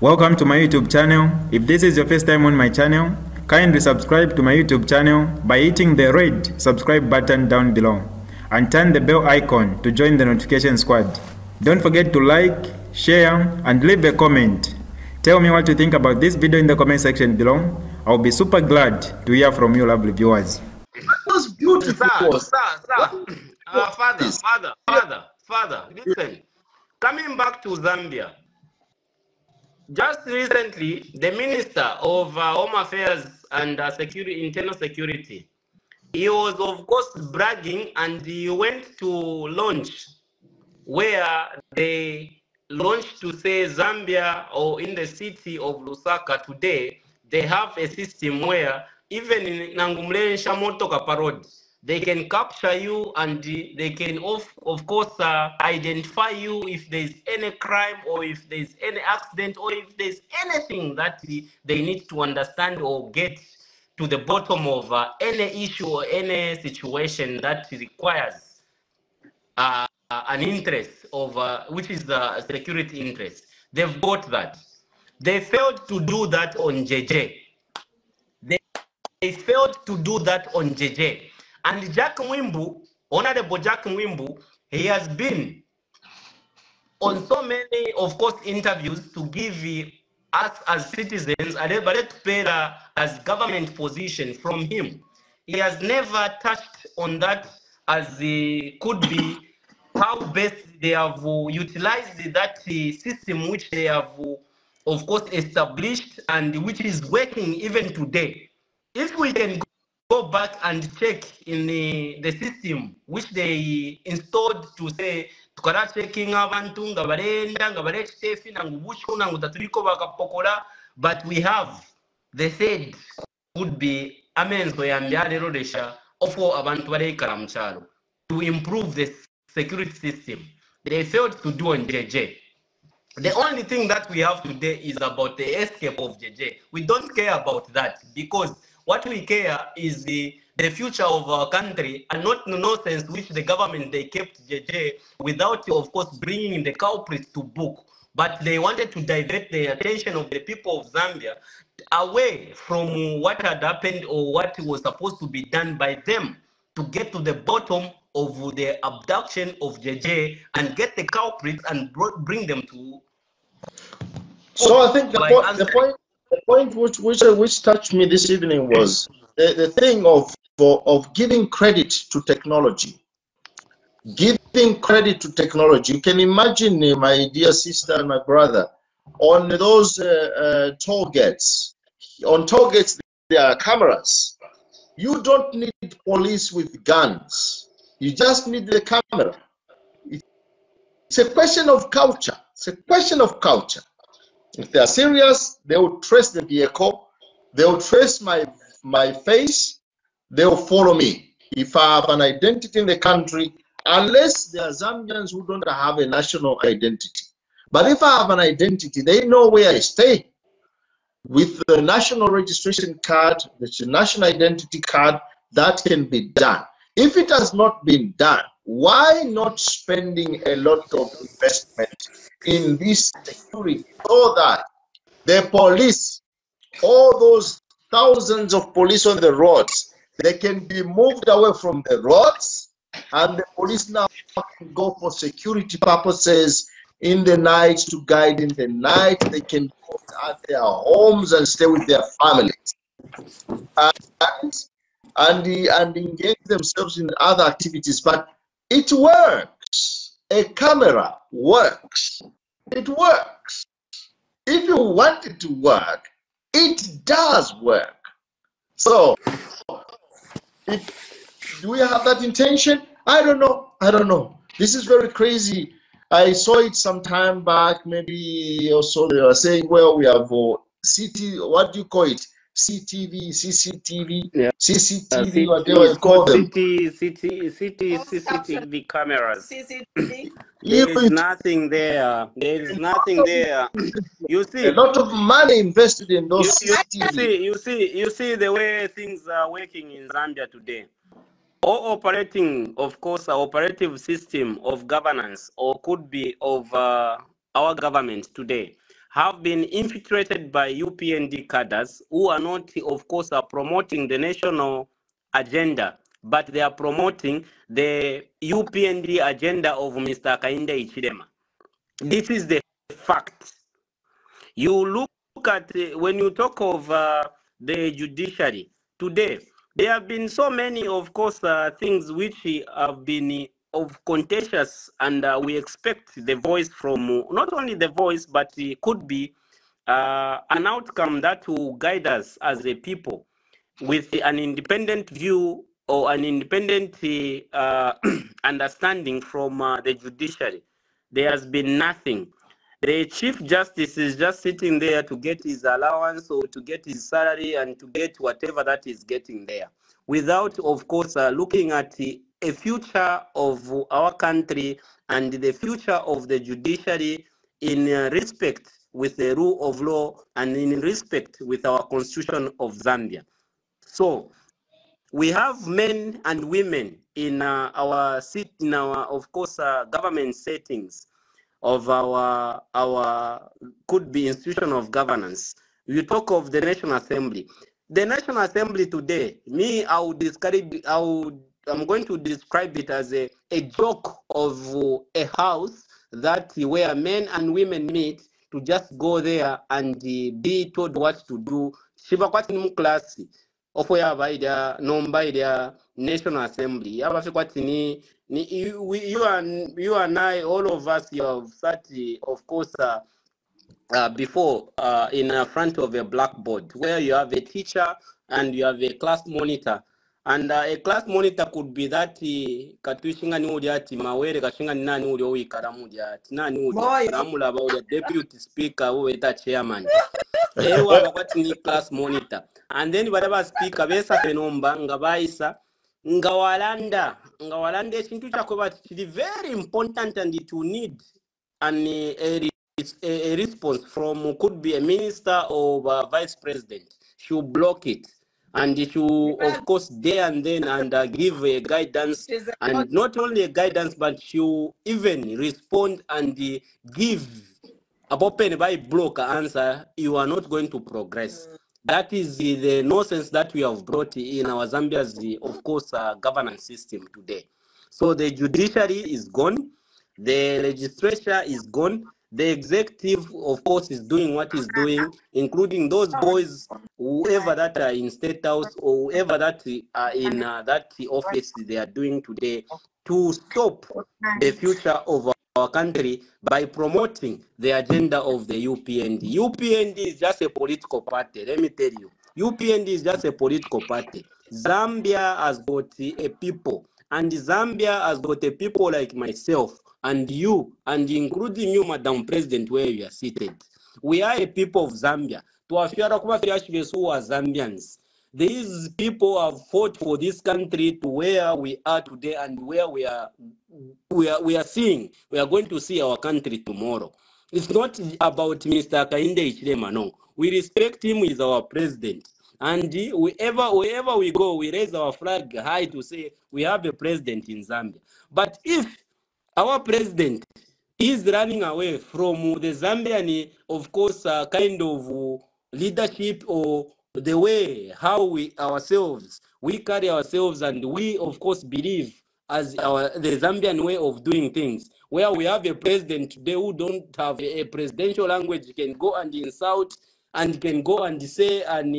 Welcome to my YouTube channel. If this is your first time on my channel, kindly subscribe to my YouTube channel by hitting the red subscribe button down below and turn the bell icon to join the notification squad. Don't forget to like, share and leave a comment. Tell me what you think about this video in the comment section below. I'll be super glad to hear from you lovely viewers. was beautiful. Sir, sir, sir. Uh, father, father, father, father, listen. Coming back to Zambia, just recently, the Minister of uh, Home Affairs and uh, Security, Internal Security, he was, of course, bragging and he went to launch where they launched to say Zambia or in the city of Lusaka today, they have a system where even in Nangumlensha Motoka Parod, they can capture you and they can, of, of course, uh, identify you if there's any crime or if there's any accident or if there's anything that they need to understand or get to the bottom of uh, any issue or any situation that requires uh, an interest of uh, which is the security interest. They've got that. They failed to do that on JJ. They, they failed to do that on JJ. And Jack Mwiimbu, Honorable Jack Mwiimbu, he has been on so many, of course, interviews to give us as citizens a as government position from him. He has never touched on that as the could be how best they have utilized that uh, system which they have, of course, established and which is working even today. If we can go back and check in the, the system which they installed to say tukara checking abantu nga balenda nga balekiteefi nangu bushu nangu tatuliko bakapokola. But we have the third could be amenzo yambyalerodesha ofo abantu baleekala mu kyalo. To improve the security system they failed to do on JJ the only thing that we have today is about the escape of JJ. We don't care about that because what we care is the, the future of our country and not the nonsense which the government they kept JJ without, of course, bringing the culprits to book. But they wanted to divert the attention of the people of Zambia away from what had happened or what was supposed to be done by them to get to the bottom of the abduction of JJ and get the culprits and bring them to So I think the, point, the point, the point which which uh, which touched me this evening was the, the thing of for, of giving credit to technology. Giving credit to technology. You can imagine, uh, my dear sister and my brother, on those uh, uh, toll gates. On toll gates, there are cameras. You don't need police with guns. You just need the camera. It's a question of culture. It's a question of culture. If they are serious, they will trace the vehicle. They will trace my my face. They will follow me. If I have an identity in the country, unless there are Zambians who don't have a national identity. But if I have an identity, they know where I stay. With the national registration card, the national identity card, that can be done. If it has not been done, why not spending a lot of investment in this security so that the police, all those thousands of police on the roads, they can be moved away from the roads and the police now can go for security purposes in the night to guide in the night. They can go at their homes and stay with their families. And, and, and engage themselves in other activities. But it works. A camera works. It works. If you want it to work, it does work. So, if, do we have that intention? I don't know. I don't know. This is very crazy. I saw it some time back, maybe also they were saying, well, we have uh, city, what do you call it? CTV, CCTV, Yeah. Uh, CCTV, whatever you it's call called them. city, city, city, CCTV cameras. CCTV. There is nothing there. There is nothing there. You see, a lot of money invested in you, those you CCTV. see, you see, you see the way things are working in Zambia today. All operating, of course, our operative system of governance, or could be of uh, our government today, have been infiltrated by UPND cadres who are not, of course, are promoting the national agenda, but they are promoting the UPND agenda of Mr. Hakainde Hichilema. This is the fact. You look at uh, when you talk of uh, the judiciary today, there have been so many, of course, uh, things which have been of contentious, and uh, we expect the voice from not only the voice, but it could be uh, an outcome that will guide us as a people with an independent view or an independent uh, understanding from uh, the judiciary. There has been nothing. The chief justice is just sitting there to get his allowance or to get his salary and to get whatever that is getting there, without, of course, uh, looking at the, a future of our country and the future of the judiciary in uh, respect with the rule of law and in respect with our constitution of Zambia. So we have men and women in uh, our seat in our of course uh, government settings of our our could be institution of governance you talk of the national assembly the national assembly today me i would describe i would i'm going to describe it as a, a joke of uh, a house that where men and women meet to just go there and be told what to do. Shiva kwati ni mu class ofo yaba ida nomba ida national assembly. Yaba fi kwati ni you, and you and I all of us you have sat of course uh, uh, before uh, in front of a blackboard where you have a teacher and you have a class monitor and uh, a class monitor could be that uh, katwishinga ni uli ati mawere kashinga ni nani uli oikara muli ati nani uli Moyo. namulaba uli deputy speaker uweta chairman. Ewa bakwati ni class monitor. And then bari baspeaker besafe nomba nga bayisa nga walanda nga walanda ekintu kyakwe bati kiri very important and it will need an, a, a, a response from could be a minister or a vice president. She'll block it and will of course there and then and uh, give a guidance. And not only a guidance but will even respond and uh, give. Open by block answer you are not going to progress. That is the, the nonsense that we have brought in our zambia's the, of course uh, governance system today. So the judiciary is gone. The legislature is gone the executive of course is doing what is doing including those boys whoever that are in state house or whoever that are in uh, that office they are doing today to stop the future of our country by promoting the agenda of the UPND. UPND is just a political party, let me tell you. UPND is just a political party. Zambia has got a people, and Zambia has got a people like myself and you, and including you, Madam President, where you are seated. We are a people of Zambia. Tuwafiara kuba fiashwe who are Zambians. These people have fought for this country to where we are today and where we are we are we are seeing we are going to see our country tomorrow. It's not about Mr. Hakainde Hichilema, no. We respect him as our president. And he- wherever wherever we go, we raise our flag high to say we have a president in Zambia. But if our president is running away from the Zambian, of course, uh, kind of uh, leadership or the way how we ourselves we carry ourselves, and we of course believe as our the Zambian way of doing things, where we have a president today who don't have a presidential language, can go and insult and can go and say an,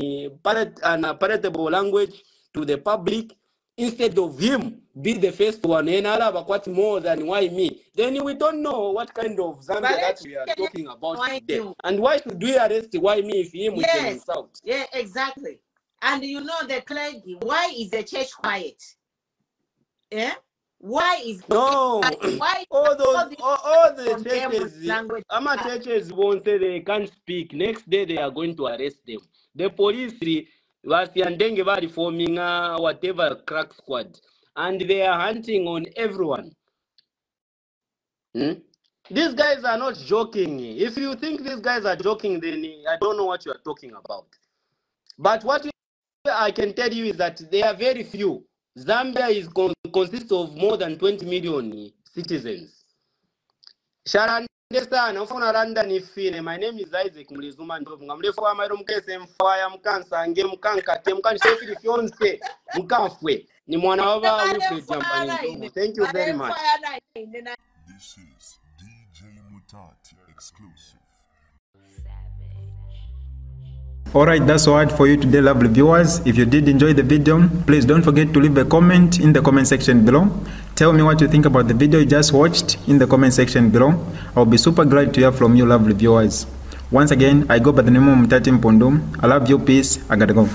uh, an palatable language to the public instead of him be the first one and quite more than why me then we don't know what kind of zambia that we are talking about why today you. and why should we arrest why me if him Yes. insult Yeah, exactly. And you know the clergy, why is the church quiet? Yeah? Why is no why all those all, all the from them with churches language ama churches won't say they can't speak next day they are going to arrest them the police vasiyandenge vari forming a whatever crack squad and they are hunting on everyone Hmm? These guys are not joking. If you think these guys are joking, then I don't know what you are talking about. But what I can tell you is that they are very few. Zambia is con- consists of more than 20 million citizens. Sharande sana ufuna randa nifine. My name is Isaac Mlizuma Ndovu. Ngamrefu wa mairo mkese mfaya mkansange mkankate mkanishefiri fyonse mkafwe. Ni mwana wava Wilfred Jambani Ndovu. Thank you very much. This is DJ Mutati exclusive. Alright, that's all for you today, lovely viewers. If you did enjoy the video, please don't forget to leave a comment in the comment section below. Tell me what you think about the video you just watched in the comment section below. I'll be super glad to hear from you, lovely viewers. Once again, I go by the name of Mtati Mpondum. I love you, peace. I gotta go.